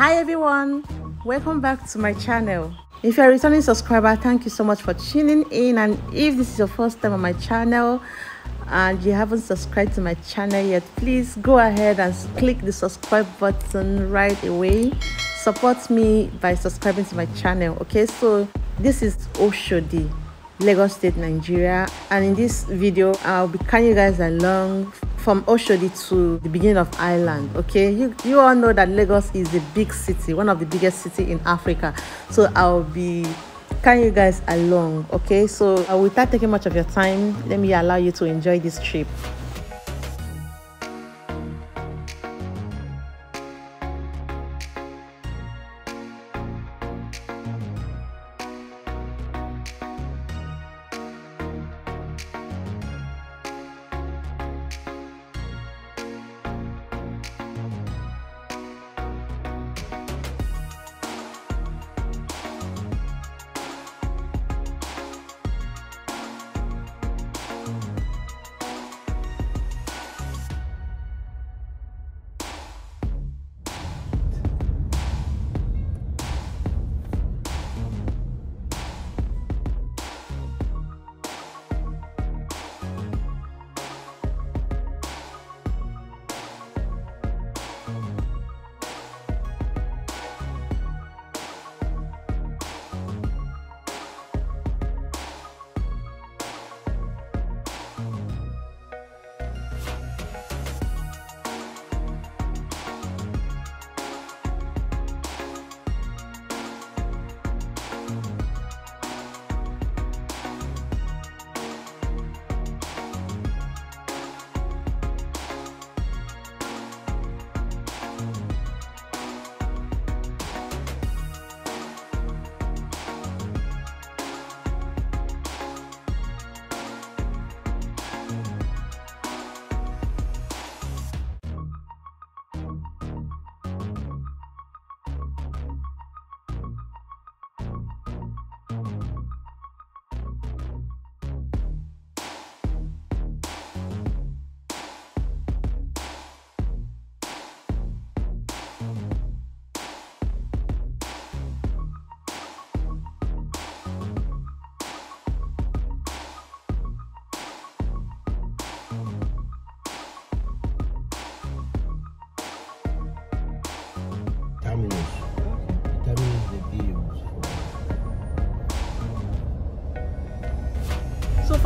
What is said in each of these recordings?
Hi everyone, welcome back to my channel. If you're a returning subscriber, thank you so much for tuning in. And if this is your first time on my channel and you haven't subscribed to my channel yet, please go ahead and click the subscribe button right away. Support me by subscribing to my channel. Okay, so this is Oshodi, Lagos State, Nigeria. And in this video, I'll be carrying you guys along from Oshodi to the beginning of Ireland. Okay, you you all know that Lagos is a big city, one of the biggest city in Africa. So I'll be carrying you guys along. Okay, so uh, without taking much of your time, let me allow you to enjoy this trip.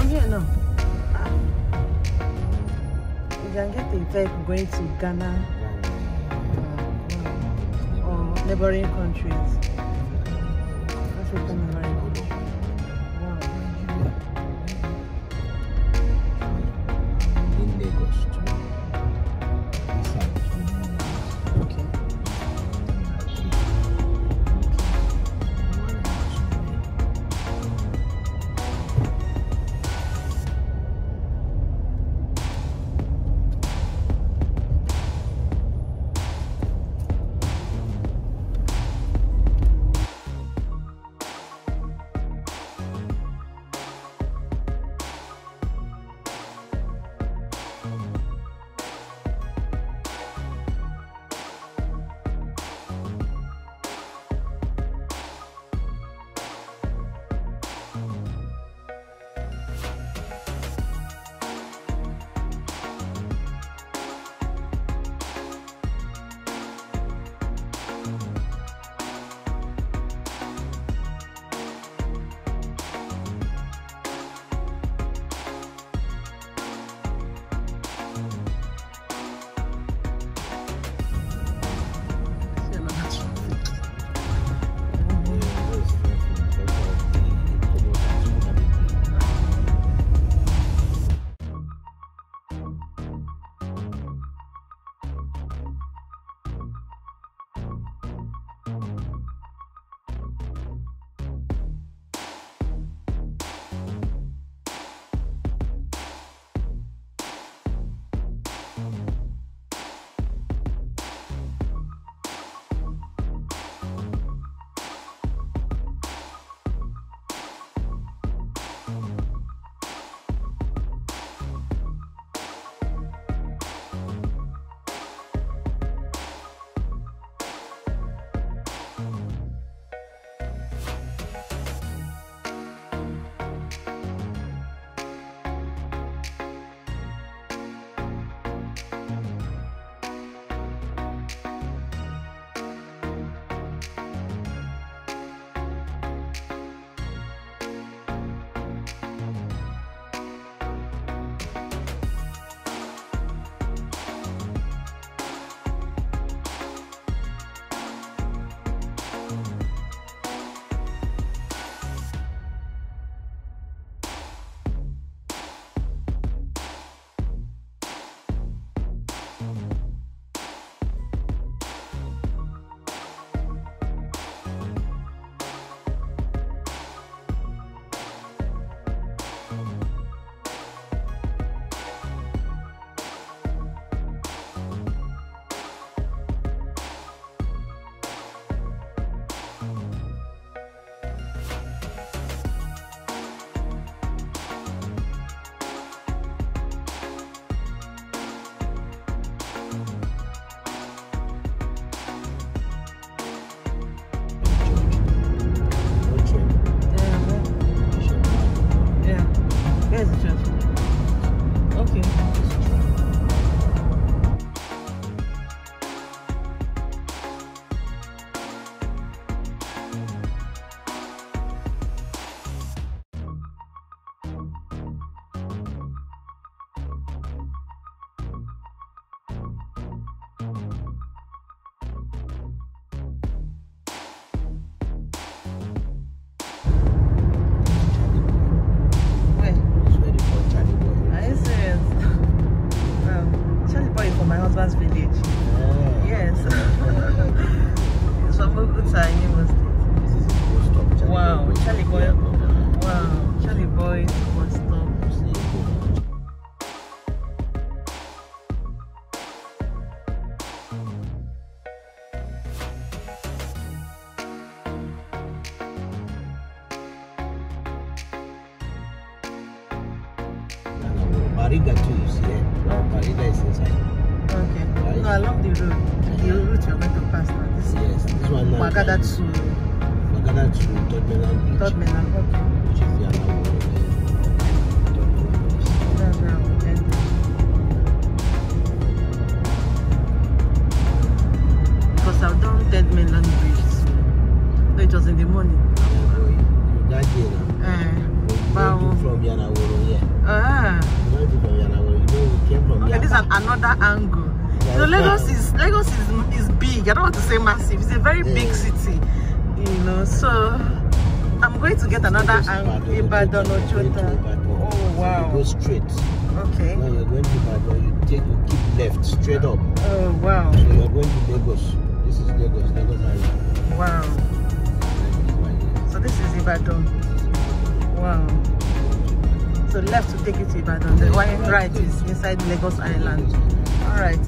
From here now, ah. you can get a vehicle going to Ghana um, or neighboring countries. African neighboring Bariga too, you see it? Bariga is inside. Okay. Right. No, along the road. The route you're going to pass now. This Yes, this one now. Gbagada to Gbagada to Third Mainland Bridge. Third Mainland. Okay. Which is the other one. Bridge. That's where I'm ending. Because I've done Third Mainland Bridge. No, it was in the morning. Yeah, boy, you got there now. Uh, You Wow. don't do from Yanaworo, yeah. ah. You don't do from Yanaworo. You know, we came from Okay, this is an, another angle. Yeah, So Lagos fine. is Lagos is is big. I don't want to say massive. It's a very big city, you know. So I'm going to get another angle. Ibadan Ojota. Oh You wow. go straight. Okay. When you're going to Ibadan, you take, you keep left, straight up. Oh wow. So you're going to Lagos. This is Lagos, Lagos Island. Wow. So this is Ibadan. Wow. So left to take you to Ibadan. The right is inside Lagos Island. All right.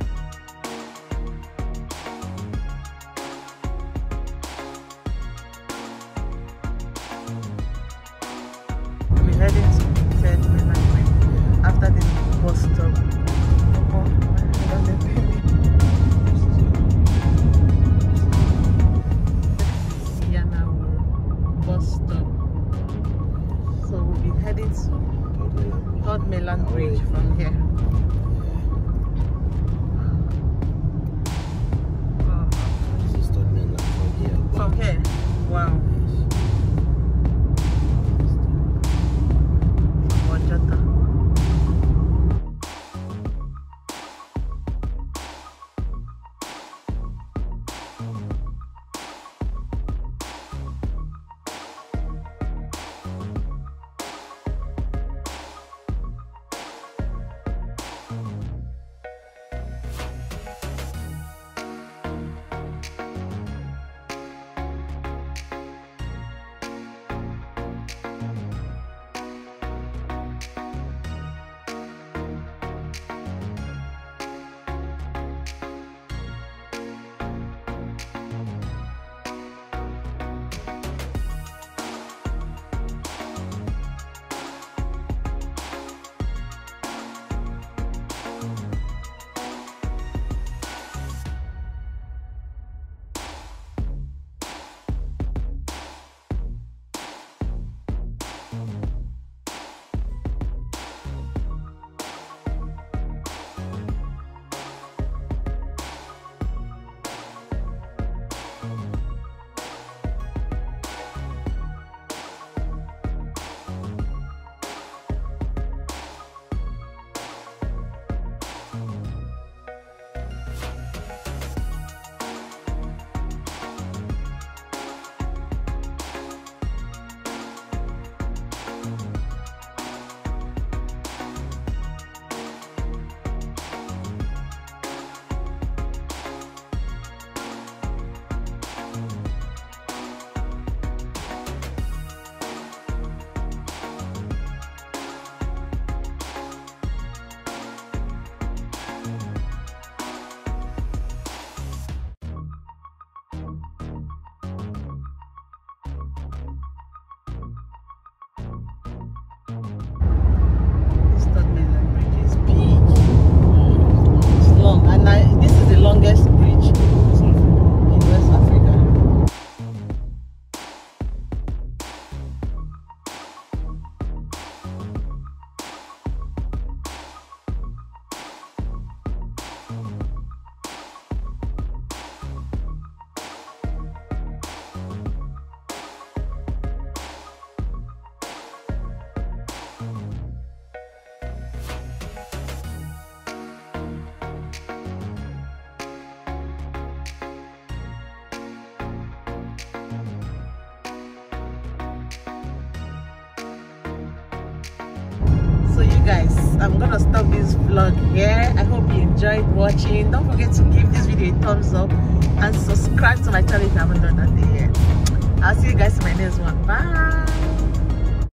Guys i'm gonna stop this vlog here. I hope you enjoyed watching. Don't forget to give this video a thumbs up and subscribe to my channel if you haven't done that yet. I'll see you guys in my next one. Bye